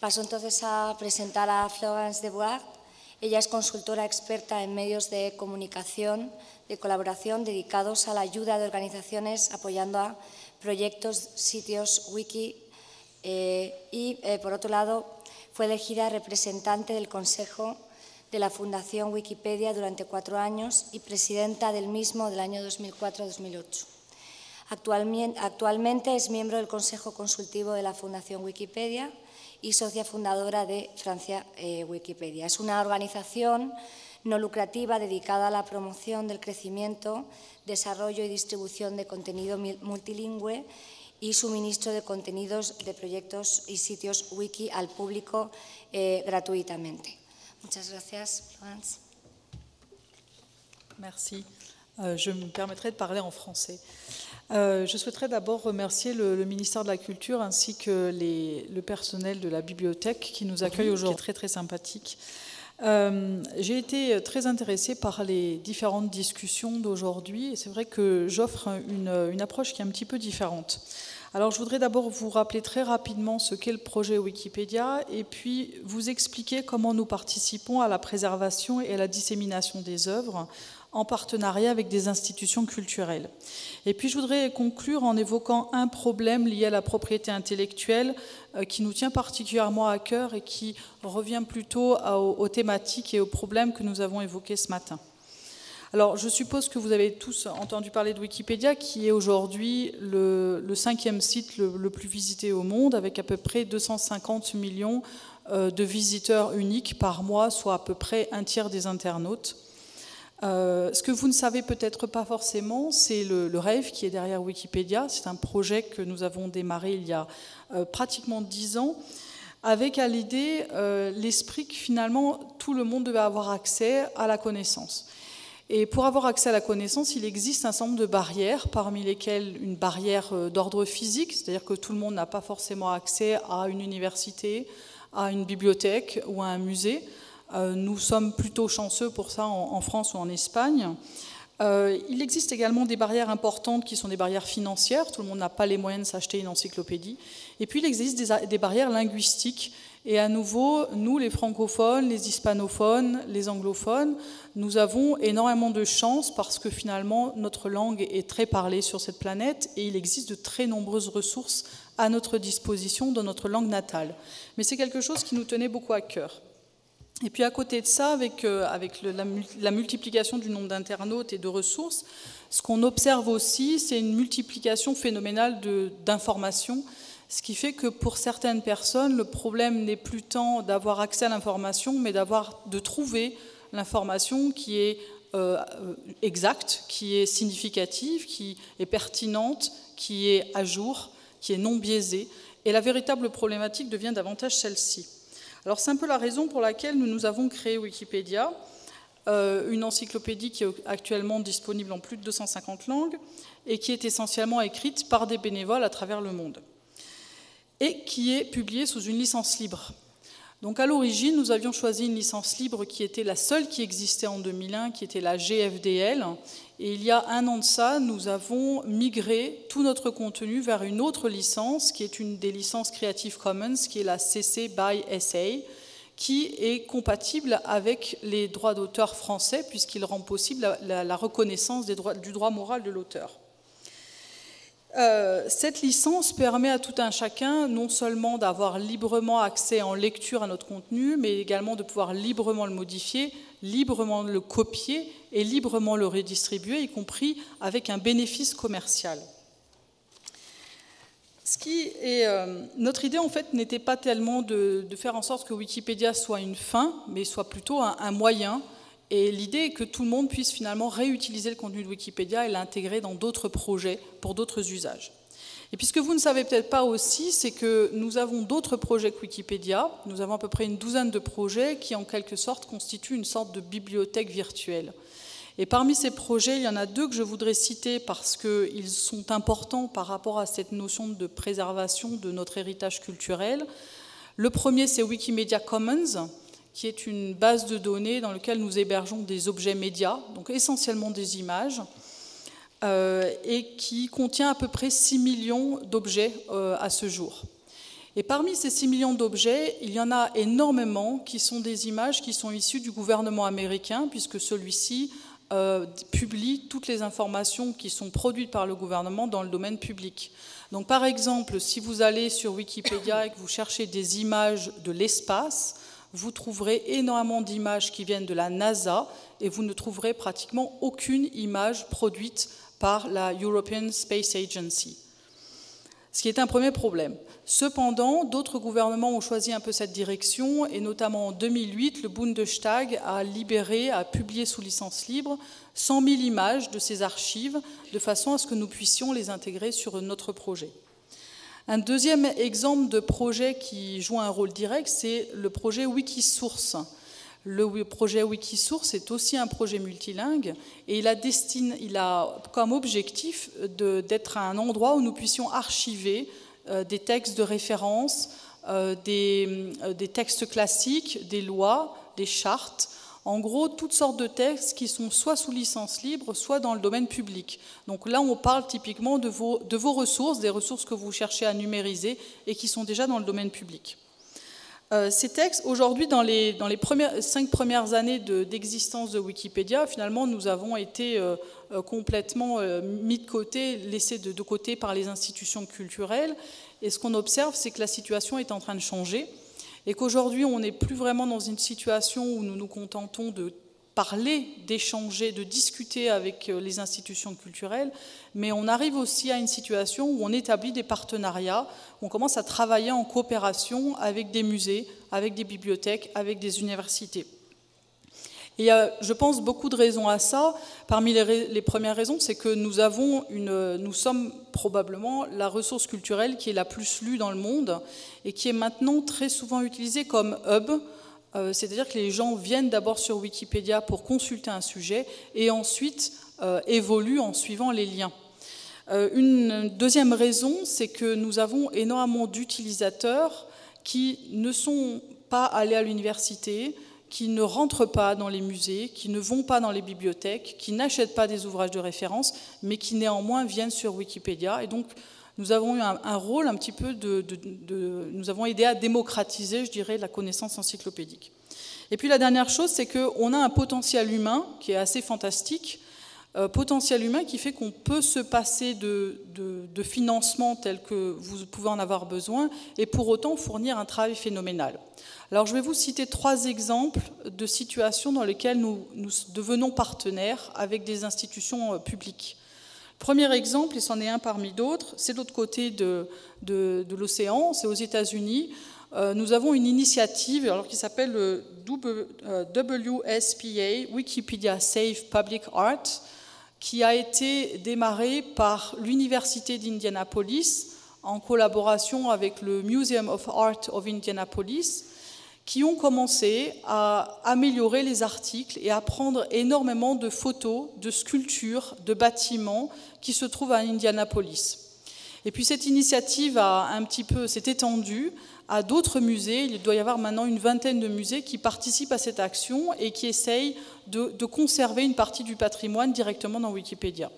Paso entonces a presentar a Florence de Bois. Ella es consultora experta en medios de comunicación de colaboración dedicados a la ayuda de organizaciones apoyando a proyectos, sitios, wiki eh, y, eh, por otro lado, fue elegida representante del Consejo de la Fundación Wikipedia durante cuatro años y presidenta del mismo del año 2004-2008. Actualmente es miembro del Consejo Consultivo de la Fundación Wikipedia y socia fundadora de Francia eh, Wikipedia. Es una organización no lucrativa dedicada a la promoción del crecimiento, desarrollo y distribución de contenido multilingüe y suministro de contenidos de proyectos y sitios wiki al público eh, gratuitamente. Muchas gracias, Florence. Merci. Euh, je me permettrai de parler en français. Euh, je souhaiterais d'abord remercier le, ministère de la Culture ainsi que le personnel de la bibliothèque qui nous accueille aujourd'hui, très très sympathique. Euh, j'ai été très intéressée par les différentes discussions d'aujourd'hui et c'est vrai que j'offre une, approche qui est un petit peu différente. Alors je voudrais d'abord vous rappeler très rapidement ce qu'est le projet Wikipédia et puis vous expliquer comment nous participons à la préservation et à la dissémination des œuvres en partenariat avec des institutions culturelles. Et puis je voudrais conclure en évoquant un problème lié à la propriété intellectuelle euh, qui nous tient particulièrement à cœur et qui revient plutôt aux, thématiques et aux problèmes que nous avons évoqués ce matin. Alors, je suppose que vous avez tous entendu parler de Wikipédia, qui est aujourd'hui le, cinquième site le, plus visité au monde, avec à peu près 250 millions euh, de visiteurs uniques par mois, soit à peu près un tiers des internautes. Euh, ce que vous ne savez peut-être pas forcément, c'est le, rêve qui est derrière Wikipédia. C'est un projet que nous avons démarré il y a euh, pratiquement dix ans, avec à l'idée euh, l'esprit que finalement tout le monde devait avoir accès à la connaissance. Et pour avoir accès à la connaissance, il existe un certain nombre de barrières, parmi lesquelles une barrière d'ordre physique, c'est-à-dire que tout le monde n'a pas forcément accès à une université, à une bibliothèque ou à un musée. Euh, nous sommes plutôt chanceux pour ça en, France ou en Espagne. Euh, il existe également des barrières importantes qui sont des barrières financières. Tout le monde n'a pas les moyens de s'acheter une encyclopédie. Et puis il existe des, barrières linguistiques. Et à nouveau, nous, les francophones, les hispanophones, les anglophones, nous avons énormément de chance parce que finalement, notre langue est très parlée sur cette planète et il existe de très nombreuses ressources à notre disposition dans notre langue natale. Mais c'est quelque chose qui nous tenait beaucoup à cœur. Et puis à côté de ça, avec, euh, la, multiplication du nombre d'internautes et de ressources, ce qu'on observe aussi, c'est une multiplication phénoménale d'informations, ce qui fait que pour certaines personnes, le problème n'est plus tant d'avoir accès à l'information, mais d'avoir de trouver l'information qui est euh, exacte, qui est significative, qui est pertinente, qui est à jour, qui est non biaisée. Et la véritable problématique devient davantage celle-ci. Alors c'est un peu la raison pour laquelle nous, avons créé Wikipédia, euh, une encyclopédie qui est actuellement disponible en plus de 250 langues et qui est essentiellement écrite par des bénévoles à travers le monde et qui est publiée sous une licence libre. Donc à l'origine, nous avions choisi une licence libre qui était la seule qui existait en 2001, qui était la GFDL, et il y a un an de ça, nous avons migré tout notre contenu vers une autre licence, qui est une des licences Creative Commons, qui est la CC by SA, qui est compatible avec les droits d'auteur français, puisqu'il rend possible la, reconnaissance du droit moral de l'auteur. Euh, cette licence permet à tout un chacun non seulement d'avoir librement accès en lecture à notre contenu, mais également de pouvoir librement le modifier, librement le copier et librement le redistribuer, y compris avec un bénéfice commercial. Euh, notre idée, en fait, n'était pas tellement de, faire en sorte que Wikipédia soit une fin, mais soit plutôt un, moyen. Et l'idée est que tout le monde puisse finalement réutiliser le contenu de Wikipédia et l'intégrer dans d'autres projets pour d'autres usages. Et puis ce que vous ne savez peut-être pas aussi, c'est que nous avons d'autres projets que Wikipédia. Nous avons à peu près une douzaine de projets qui, en quelque sorte, constituent une sorte de bibliothèque virtuelle. Et parmi ces projets, il y en a deux que je voudrais citer parce qu'ils sont importants par rapport à cette notion de préservation de notre héritage culturel. Le premier, c'est Wikimedia Commons, qui est une base de données dans laquelle nous hébergeons des objets médias, donc essentiellement des images. Euh, et qui contient à peu près 6 millions d'objets euh, à ce jour. Et parmi ces 6 millions d'objets, il y en a énormément qui sont des images qui sont issues du gouvernement américain, puisque celui-ci euh, publie toutes les informations qui sont produites par le gouvernement dans le domaine public. Donc par exemple, si vous allez sur Wikipédia et que vous cherchez des images de l'espace, vous trouverez énormément d'images qui viennent de la NASA et vous ne trouverez pratiquement aucune image produite par la European Space Agency. Ce qui est un premier problème. Cependant, d'autres gouvernements ont choisi un peu cette direction, et notamment en 2008, le Bundestag a libéré, a publié sous licence libre 100 000 images de ces archives, de façon à ce que nous puissions les intégrer sur notre projet. Un deuxième exemple de projet qui joue un rôle direct, c'est le projet Wikisource. Le projet Wikisource est aussi un projet multilingue et il a, comme objectif d'être un endroit où nous puissions archiver euh, des textes de référence, euh, euh, des textes classiques, des lois, des chartes, en gros, toutes sortes de textes qui sont soit sous licence libre, soit dans le domaine public. Donc là, on parle typiquement de vos, ressources, des ressources que vous cherchez à numériser et qui sont déjà dans le domaine public. Euh, ces textes, aujourd'hui, dans les, cinq premières années d'existence de, Wikipédia, finalement, nous avons été euh, euh, complètement mis de côté, laissés de, de côté par les institutions culturelles. Et ce qu'on observe, c'est que la situation est en train de changer et qu'aujourd'hui on n'est plus vraiment dans une situation où nous nous contentons de parler, d'échanger, de discuter avec euh, les institutions culturelles, mais on arrive aussi à une situation où on établit des partenariats, où on commence à travailler en coopération avec des musées, avec des bibliothèques, avec des universités. Il y a, je pense, beaucoup de raisons à ça. Parmi les, premières raisons, c'est que nous sommes probablement la ressource culturelle qui est la plus lue dans le monde et qui est maintenant très souvent utilisée comme hub. Euh, c'est-à-dire que les gens viennent d'abord sur Wikipédia pour consulter un sujet et ensuite euh, évoluent en suivant les liens. Euh, une deuxième raison, c'est que nous avons énormément d'utilisateurs qui ne sont pas allés à l'université, qui ne rentrent pas dans les musées, qui ne vont pas dans les bibliothèques, qui n'achètent pas des ouvrages de référence, mais qui néanmoins viennent sur Wikipédia. Et donc, nous avons eu un, rôle un petit peu de, Nous avons aidé à démocratiser, je dirais, la connaissance encyclopédique. Et puis la dernière chose, c'est qu'on a un potentiel humain qui est assez fantastique, euh, potentiel humain qui fait qu'on peut se passer de, de, financement tel que vous pouvez en avoir besoin et pour autant fournir un travail phénoménal. Alors je vais vous citer trois exemples de situations dans lesquelles nous, devenons partenaires avec des institutions euh, publiques. Premier exemple, et c'en est un parmi d'autres, c'est de l'autre côté de, de, l'océan, c'est aux États-Unis. Euh, nous avons une initiative qui s'appelle le WSPA, Wikipedia Safe Public Art, qui a été démarrée par l'Université d'Indianapolis en collaboration avec le Museum of Art of Indianapolis qui ont commencé à améliorer les articles et à prendre énormément de photos, de sculptures, de bâtiments qui se trouvent à Indianapolis. Et puis cette initiative a un petit peu s'est étendue à d'autres musées. Il doit y avoir maintenant une vingtaine de musées qui participent à cette action et qui essayent de, conserver une partie du patrimoine directement dans Wikipédia.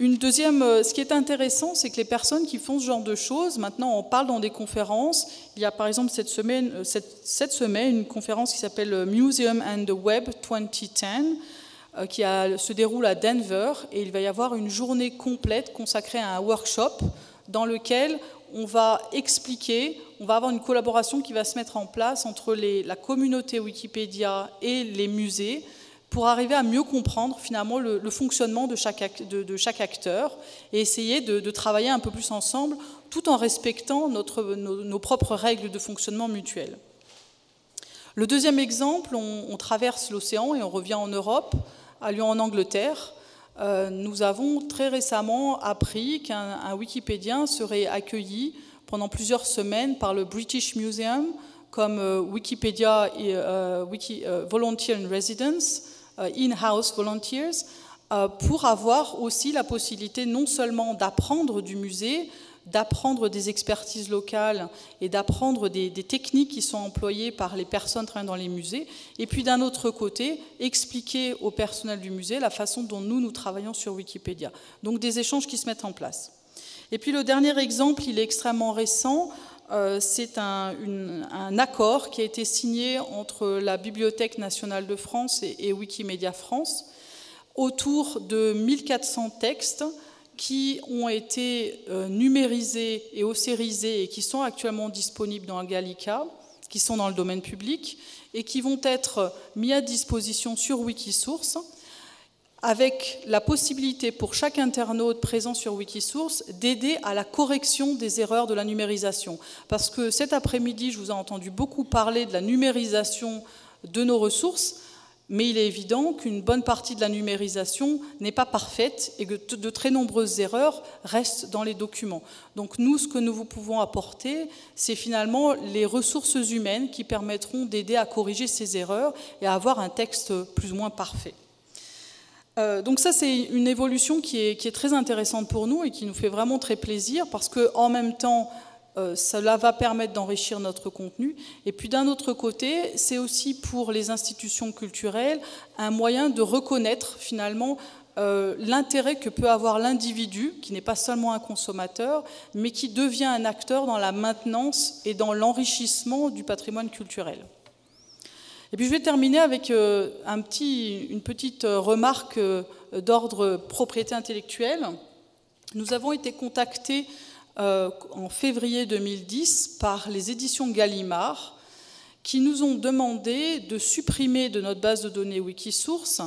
Une deuxième, euh, ce qui est intéressant, c'est que les personnes qui font ce genre de choses, maintenant on parle dans des conférences. Il y a par exemple cette semaine, euh, cette, semaine une conférence qui s'appelle euh, Museum and the Web 2010, qui se déroule à Denver, et il va y avoir une journée complète consacrée à un workshop dans lequel on va expliquer, on va avoir une collaboration qui va se mettre en place entre la communauté Wikipédia et les musées pour arriver à mieux comprendre finalement le, fonctionnement de chaque, acteur et essayer de, travailler un peu plus ensemble tout en respectant notre, nos, propres règles de fonctionnement mutuel. Le deuxième exemple, on, traverse l'océan et on revient en Europe, à en Angleterre. Euh, nous avons très récemment appris qu'un Wikipédien serait accueilli pendant plusieurs semaines par le British Museum comme euh, Wikipédia et euh, Wiki, Volunteer in Residence euh, in-house volunteers, euh, pour avoir aussi la possibilité non seulement d'apprendre du musée, d'apprendre des expertises locales et d'apprendre des, techniques qui sont employées par les personnes travaillant dans les musées, et puis d'un autre côté, expliquer au personnel du musée la façon dont nous, nous travaillons sur Wikipédia. Donc des échanges qui se mettent en place. Et puis le dernier exemple, il est extrêmement récent. euh, c'est un, accord qui a été signé entre la Bibliothèque nationale de France et, Wikimedia France autour de 1400 textes qui ont été euh, numérisés et ossérisés et qui sont actuellement disponibles dans Gallica, qui sont dans le domaine public et qui vont être mis à disposition sur Wikisource avec la possibilité pour chaque internaute présent sur Wikisource d'aider à la correction des erreurs de la numérisation. Parce que cet après-midi, je vous ai entendu beaucoup parler de la numérisation de nos ressources, mais il est évident qu'une bonne partie de la numérisation n'est pas parfaite et que de très nombreuses erreurs restent dans les documents. Donc nous, ce que nous vous pouvons apporter, c'est finalement les ressources humaines qui permettront d'aider à corriger ces erreurs et à avoir un texte plus ou moins parfait. Euh, donc ça, c'est une évolution qui est, très intéressante pour nous et qui nous fait vraiment très plaisir parce qu'en même temps, euh, cela va permettre d'enrichir notre contenu. Et puis d'un autre côté, c'est aussi pour les institutions culturelles un moyen de reconnaître finalement euh, l'intérêt que peut avoir l'individu, qui n'est pas seulement un consommateur, mais qui devient un acteur dans la maintenance et dans l'enrichissement du patrimoine culturel. Et puis je vais terminer avec euh, une petite remarque d'ordre propriété intellectuelle. Nous avons été contactés en février 2010 par les éditions Gallimard qui nous ont demandé de supprimer de notre base de données Wikisource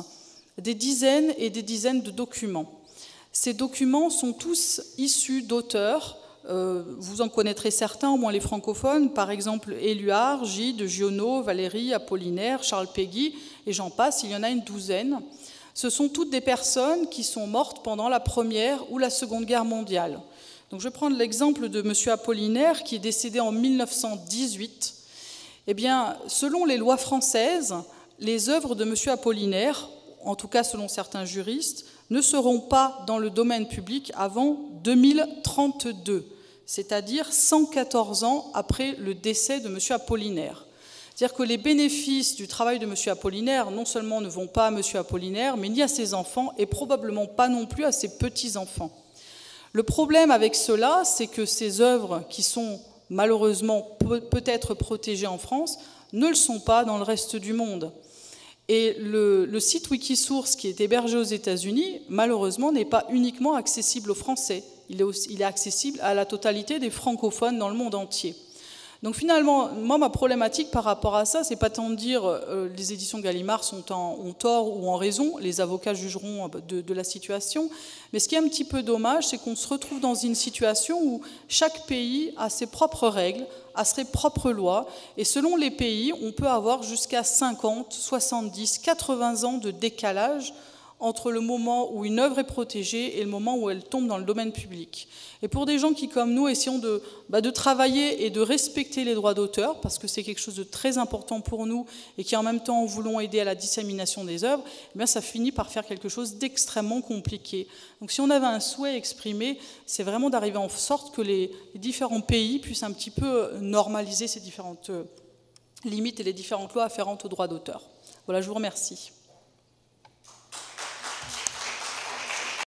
des dizaines et des dizaines de documents. Ces documents sont tous issus d'auteurs euh, vous en connaîtrez certains, au moins les francophones, par exemple Éluard, Gide, Giono, Valérie, Apollinaire, Charles Péguy, et j'en passe, il y en a une douzaine. Ce sont toutes des personnes qui sont mortes pendant la Première ou la Seconde Guerre mondiale. Je vais prendre l'exemple de M. Apollinaire, qui est décédé en 1918. Eh bien, selon les lois françaises, les œuvres de M. Apollinaire, en tout cas selon certains juristes, ne seront pas dans le domaine public avant 2032 c'est-à-dire 114 ans après le décès de M. Apollinaire. C'est-à-dire que les bénéfices du travail de M. Apollinaire, non seulement ne vont pas à M. Apollinaire, mais ni à ses enfants, et probablement pas non plus à ses petits-enfants. Le problème avec cela, c'est que ces œuvres, qui sont malheureusement peut-être protégées en France, ne le sont pas dans le reste du monde. Et le, site Wikisource, qui est hébergé aux États-Unis, malheureusement, n'est pas uniquement accessible aux Français il est, accessible à la totalité des francophones dans le monde entier. Donc finalement, moi, ma problématique par rapport à ça, c'est pas tant de dire euh, les éditions Gallimard sont en, ont tort ou en raison, les avocats jugeront de, de, la situation, mais ce qui est un petit peu dommage, c'est qu'on se retrouve dans une situation où chaque pays a ses propres règles, a ses propres lois, et selon les pays, on peut avoir jusqu'à 50, 70, 80 ans de décalage entre le moment où une œuvre est protégée et le moment où elle tombe dans le domaine public. Et pour des gens qui, comme nous, essayons de, bah, de travailler et de respecter les droits d'auteur, parce que c'est quelque chose de très important pour nous, et qui en même temps voulons aider à la dissémination des œuvres, eh ça finit par faire quelque chose d'extrêmement compliqué. Donc si on avait un souhait exprimé, c'est vraiment d'arriver en sorte que les, les différents pays puissent un petit peu normaliser ces différentes euh, limites et les différentes lois afférentes aux droits d'auteur. Voilà, je vous remercie.